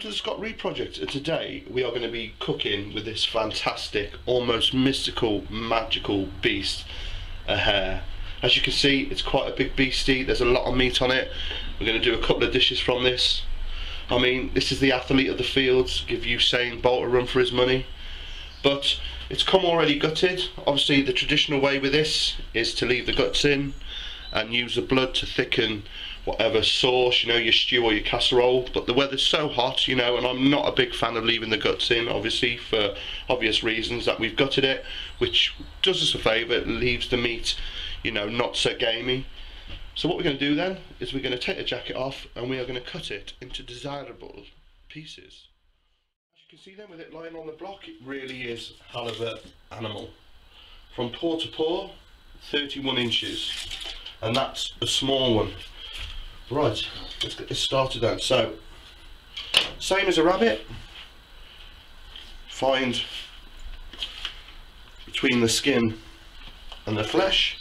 welcome to the Scott Rea Project. And today we are going to be cooking with this fantastic, almost mystical, magical beast, a hare. As you can see, it's quite a big beastie. There's a lot of meat on it. We're going to do a couple of dishes from this. I mean, this is the athlete of the fields. Give Usain Bolt a run for his money. But it's come already gutted. Obviously, the traditional way with this is to leave the guts in and use the blood to thicken whatever sauce, you know, your stew or your casserole. But the weather's so hot, you know, and I'm not a big fan of leaving the guts in, obviously, for obvious reasons that we've gutted it, which does us a favour, it leaves the meat, you know, not so gamey. So what we're going to do then is we're going to take the jacket off and we are going to cut it into desirable pieces. As you can see then with it lying on the block, it really is hell of halibut animal. From paw to paw, 31 inches. And that's a small one. Right, let's get this started then. So, same as a rabbit, find between the skin and the flesh,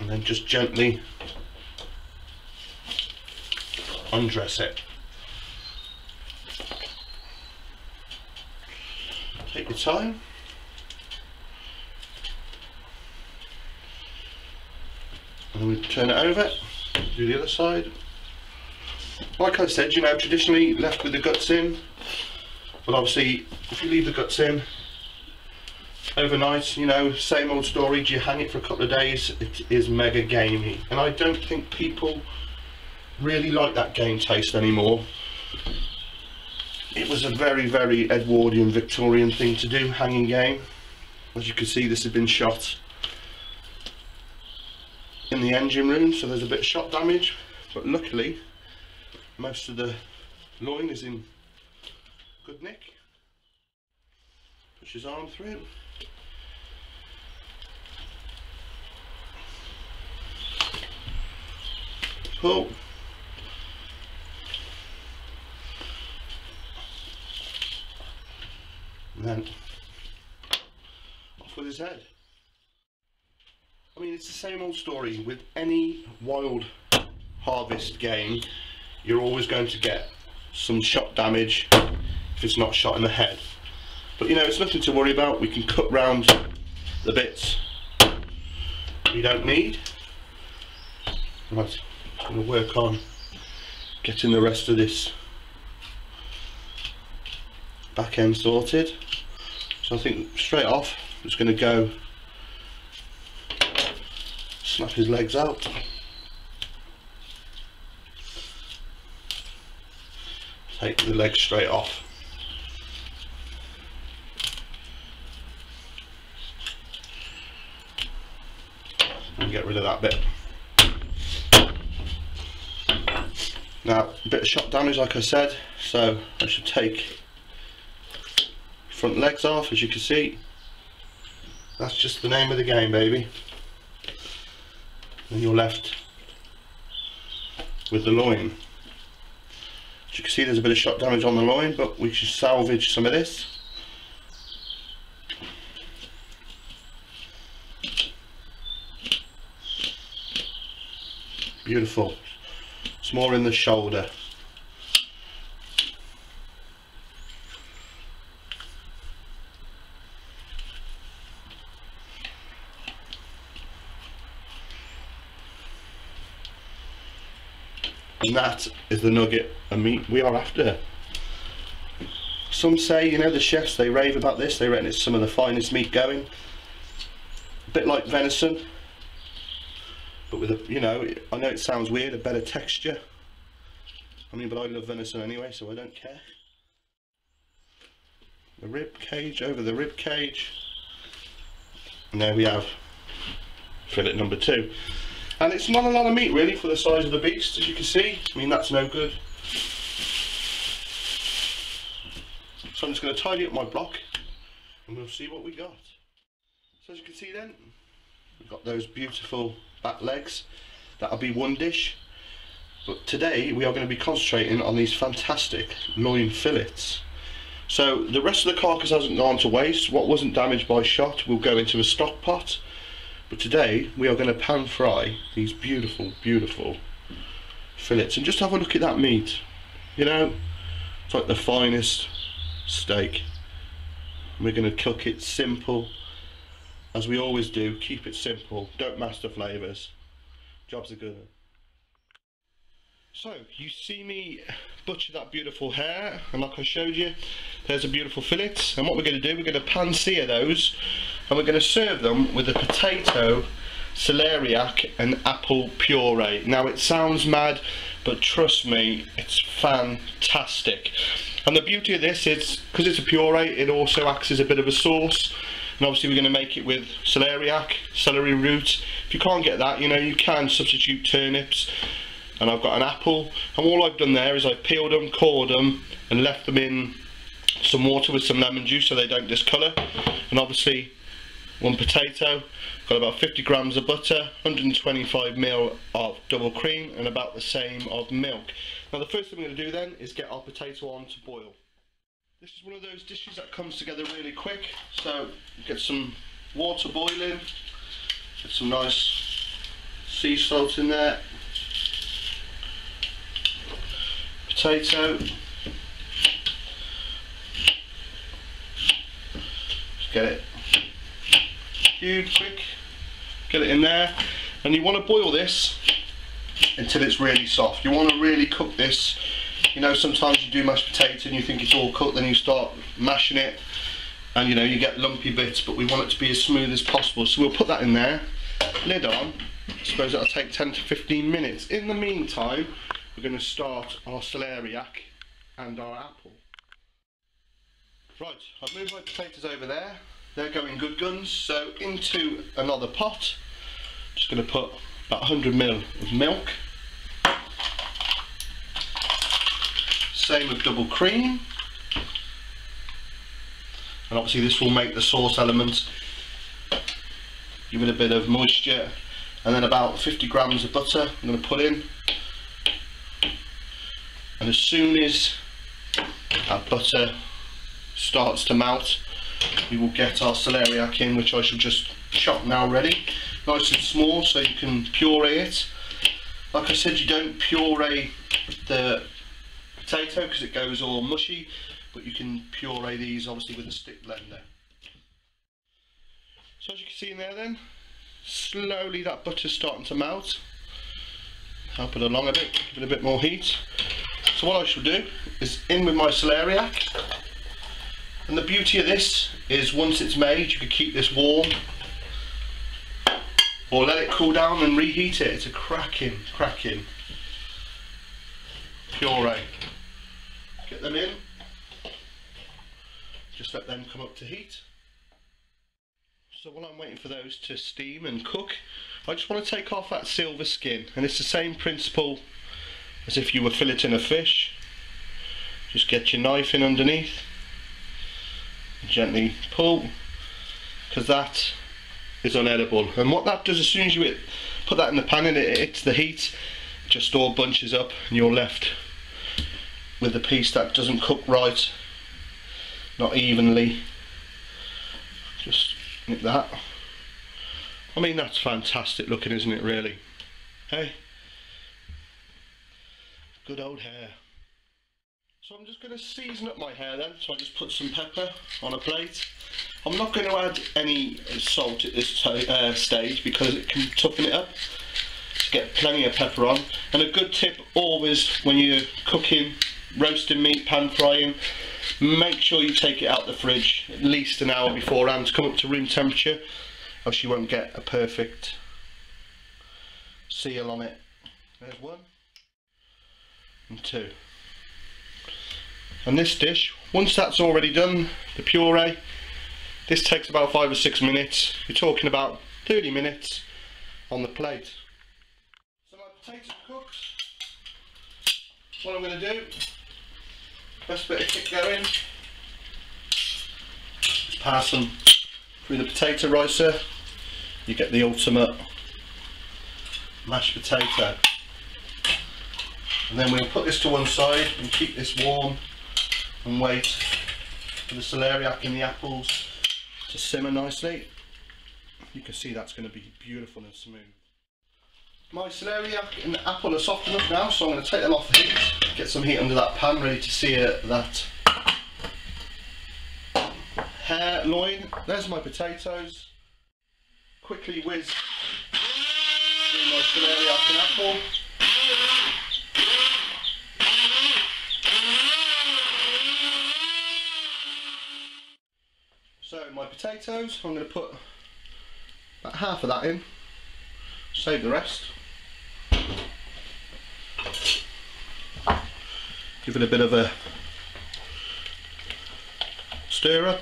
and then just gently undress it. Take your time. And then we turn it over do the other side. Like I said, you know, traditionally left with the guts in, but obviously if you leave the guts in overnight, you know, same old story, do you hang it for a couple of days, it is mega gamey. And I don't think people really like that game taste anymore. It was a very, very Edwardian Victorian thing to do, hanging game. As you can see, this has been shot in the engine room so there's a bit of shot damage. But luckily most of the loin is in good nick. Push his arm through. Pull. And then off with his head I mean, it's the same old story with any wild harvest game. You're always going to get some shot damage if it's not shot in the head. But you know, it's nothing to worry about. We can cut round the bits we don't need. Right, I'm going to work on getting the rest of this back end sorted. So I think straight off, it's going to go snap his legs out. Take the legs straight off. And get rid of that bit. Now, a bit of shot damage like I said, so I should take front legs off as you can see. That's just the name of the game baby and you're left with the loin. As you can see there's a bit of shot damage on the loin but we should salvage some of this. Beautiful. It's more in the shoulder. And that is the nugget of meat we are after. Some say, you know, the chefs, they rave about this, they reckon it's some of the finest meat going. A bit like venison, but with a, you know, I know it sounds weird, a better texture. I mean, but I love venison anyway, so I don't care. The rib cage over the rib cage. And there we have fillet number two. And it's not a lot of meat really for the size of the beast, as you can see. I mean, that's no good. So I'm just going to tidy up my block and we'll see what we got. So as you can see then, we've got those beautiful back legs. That'll be one dish. But today we are going to be concentrating on these fantastic loin fillets. So the rest of the carcass hasn't gone to waste. What wasn't damaged by shot will go into a stock pot but today we are going to pan fry these beautiful, beautiful fillets and just have a look at that meat. You know, it's like the finest steak. We're going to cook it simple, as we always do. Keep it simple. Don't master flavours. Jobs are good. So, you see me butcher that beautiful hare, and like I showed you, there's a beautiful fillet. And what we're going to do, we're going to pan sear those, and we're going to serve them with a potato, celeriac, and apple puree. Now, it sounds mad, but trust me, it's fantastic. And the beauty of this is, because it's a puree, it also acts as a bit of a sauce. And obviously we're going to make it with celeriac, celery root. If you can't get that, you know, you can substitute turnips. And I've got an apple. And all I've done there is I've peeled them, cored them, and left them in some water with some lemon juice so they don't discolour. And obviously, one potato, got about 50 grams of butter, 125 ml of double cream, and about the same of milk. Now the first thing we're going to do then is get our potato on to boil. This is one of those dishes that comes together really quick. So get some water boiling, get some nice sea salt in there, potato, just get it. Cubed quick, get it in there, and you want to boil this until it's really soft. You want to really cook this. You know sometimes you do mashed potato and you think it's all cooked then you start mashing it. And you know you get lumpy bits but we want it to be as smooth as possible. So we'll put that in there. Lid on. I suppose that'll take 10 to 15 minutes. In the meantime we're going to start our celeriac and our apple. Right I've moved my potatoes over there. They're going good guns so into another pot. Just going to put about 100 ml of milk. Same with double cream. And obviously this will make the sauce element give it a bit of moisture. And then about 50 grams of butter I'm going to put in and as soon as that butter starts to melt we will get our celeriac in which I shall just chop now ready. Nice and small so you can puree it. Like I said you don't puree the potato because it goes all mushy but you can puree these obviously with a stick blender. So as you can see in there then slowly that butter's starting to melt. Help it along a bit give it a bit more heat so what I shall do is in with my celeriac and the beauty of this is once it's made you can keep this warm or let it cool down and reheat it. It's a cracking cracking puree. Get them in, just let them come up to heat. So while I'm waiting for those to steam and cook, I just want to take off that silver skin. And it's the same principle as if you were filleting a fish. Just get your knife in underneath, gently pull, because that is unedible. And what that does as soon as you put that in the pan and it hits the heat, it just all bunches up and you're left with a piece that doesn't cook right, not evenly. Just like that. I mean, that's fantastic looking, isn't it, really? Hey? Good old hare. So I'm just going to season up my hare then. So I just put some pepper on a plate. I'm not going to add any salt at this uh, stage because it can toughen it up. Get plenty of pepper on. And a good tip always when you're cooking roasting meat, pan frying, make sure you take it out the fridge at least an hour beforehand to come up to room temperature, else you won't get a perfect seal on it. There's one and two. And this dish, once that's already done, the puree, this takes about five or six minutes. You're talking about 30 minutes on the plate. So my potatoes cooked. What I'm going to do First bit of kick going. Pass them through the potato ricer. You get the ultimate mashed potato. And then we'll put this to one side and keep this warm and wait for the celeriac and the apples to simmer nicely. You can see that's going to be beautiful and smooth. My celeriac and the apple are soft enough now, so I'm going to take them off the heat get some heat under that pan, ready to sear that hare loin. There's my potatoes. Quickly whiz through my celeriac and apple. So my potatoes, I'm going to put about half of that in, save the rest. Give it a bit of a stir up.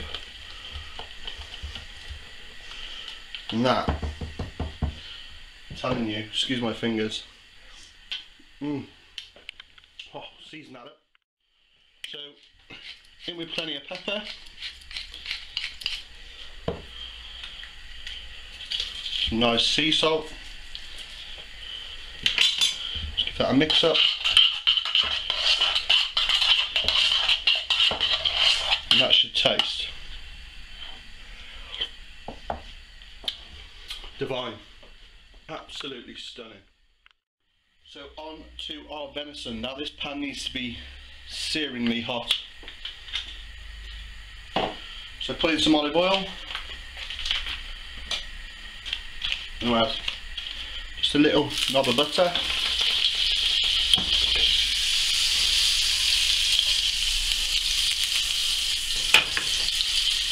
And that, I'm telling you, excuse my fingers. Mmm. Oh, season that up. So, in with plenty of pepper. Some nice sea salt. Give that a mix up. And that should taste divine. Absolutely stunning. So on to our venison. Now this pan needs to be searingly hot. So put in some olive oil. And we'll just a little knob of butter.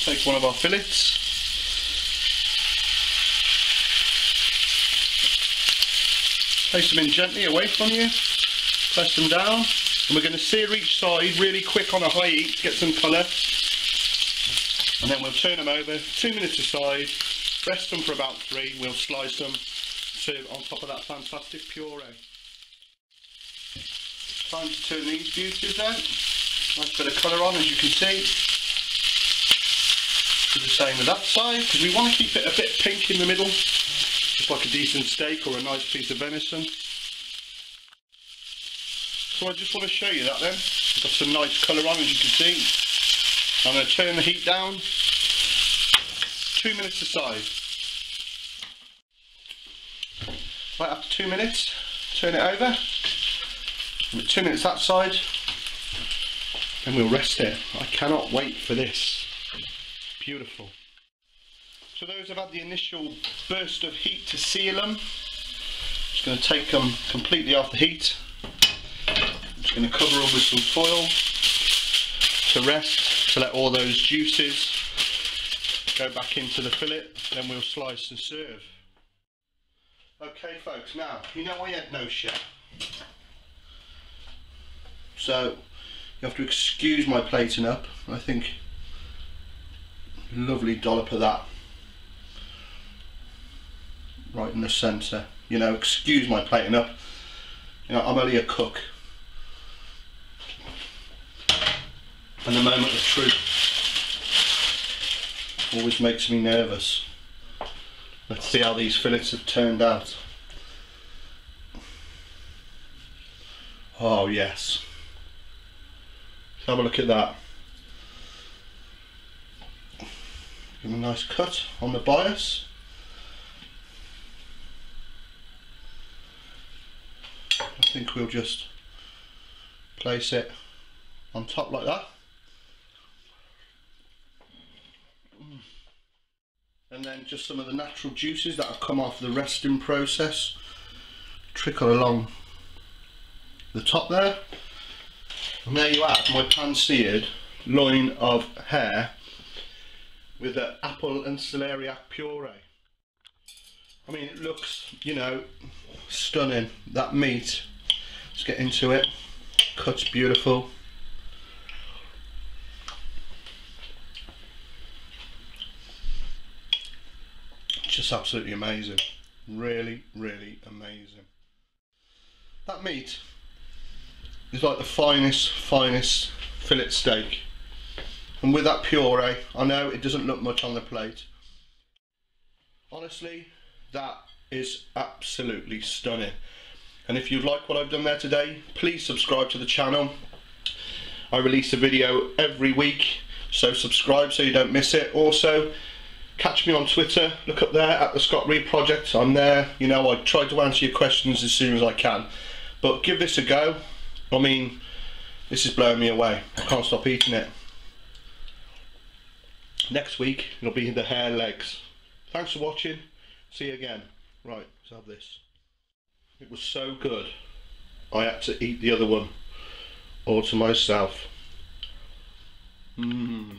Take one of our fillets. Place them in gently away from you. Press them down. And we're going to sear each side really quick on a high heat to get some colour. And then we'll turn them over, two minutes aside, rest them for about three, we'll slice them, serve on top of that fantastic puree. Time to turn these beauties out. Nice bit of colour on as you can see. Do the same with that side, because we want to keep it a bit pink in the middle, just like a decent steak or a nice piece of venison. So I just want to show you that then. Got some nice colour on as you can see. I'm going to turn the heat down, two minutes aside. Right after two minutes, turn it over. two minutes that side, then we'll rest it. I cannot wait for this. Beautiful. So those have had the initial burst of heat to seal them. Just going to take them completely off the heat. I'm just going to cover them with some foil to rest, to let all those juices go back into the fillet, then we'll slice and serve. Okay folks, now, you know I had no chef. So, you have to excuse my plating up. I think lovely dollop of that right in the centre. You know, excuse my plating up. You know, I'm only a cook. And the moment of truth always makes me nervous. Let's see how these fillets have turned out. Oh yes. Have a look at that. Give a nice cut on the bias. I think we'll just place it on top like that. And then just some of the natural juices that have come off the resting process. Trickle along the top there. And there you have my pan seared loin of hare with the apple and celeriac puree. I mean it looks you know stunning that meat. Let's get into it. Cuts beautiful just absolutely amazing. Really, really amazing. That meat is like the finest, finest fillet steak. And with that puree, I know it doesn't look much on the plate. Honestly, that is absolutely stunning. And if you like what I've done there today, please subscribe to the channel. I release a video every week, so subscribe so you don't miss it. Also, catch me on Twitter, look up there at the Scott Rea Project. I'm there, you know, I try to answer your questions as soon as I can. But give this a go, I mean, this is blowing me away. I can't stop eating it. Next week, it'll be the hare legs. Thanks for watching. See you again. Right, let's have this. It was so good. I had to eat the other one all to myself. Mm.